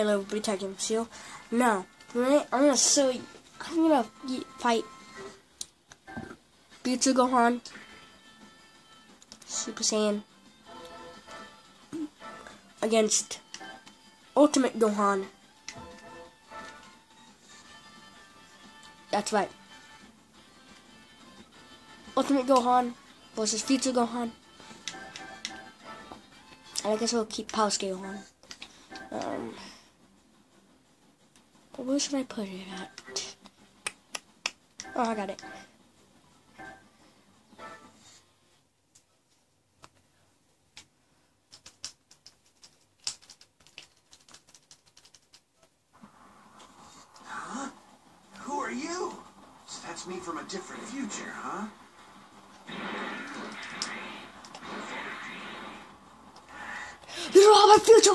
hello everybody, Tag Game Seal. Now, I'm gonna show you, I'm gonna fight Future Gohan, Super Saiyan, against Ultimate Gohan. That's right. Ultimate Gohan versus Future Gohan. And I guess we'll keep Power Scale on. Um, but where should I put it at? Oh, I got it. Huh? Who are you? So that's me from a different future, huh? You are all my future.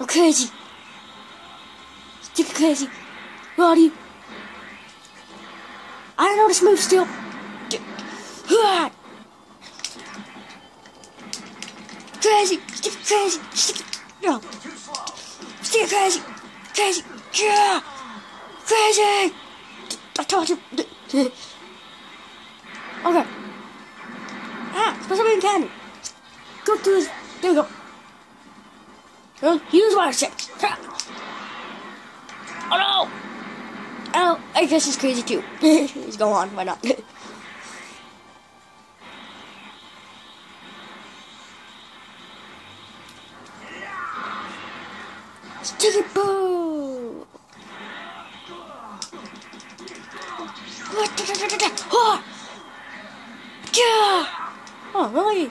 I'm crazy. Stick crazy. Where are you? I don't know this move still. Crazy. Stick crazy. Stick. No. Stick crazy. Crazy. Crazy. I told you. Okay. Ah, special beam cannon. Go to his. There we go. Use water check. Oh no! Oh, I guess he's crazy too. he's go on, why not? Sticky boo! Oh! Oh, really?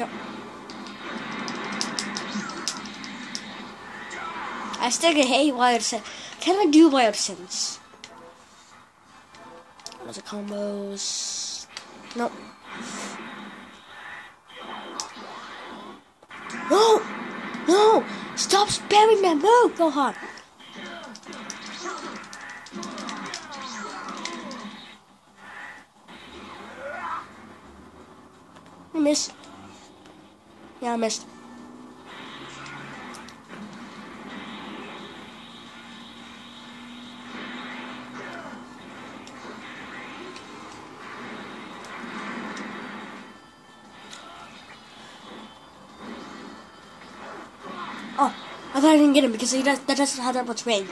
Eh. There go. I still get hate wild sense. Can I do wild sense? Lots of combos. Nope. No! No! Stop spamming that move, Gohan! I missed. Yeah, I missed. Oh, I thought I didn't get him because he does, that doesn't have that much range.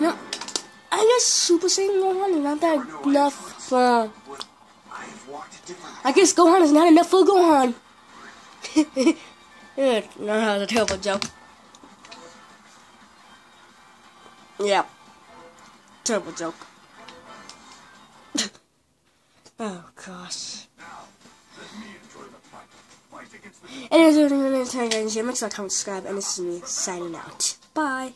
No, I guess Super Saiyan Gohan is not that enough for. I guess Gohan is not enough for Gohan. yeah, no, that was a terrible joke. Yeah. Terrible joke. oh gosh. Anyways, if you're going to make sure to comment, subscribe, and this is me signing out. Bye.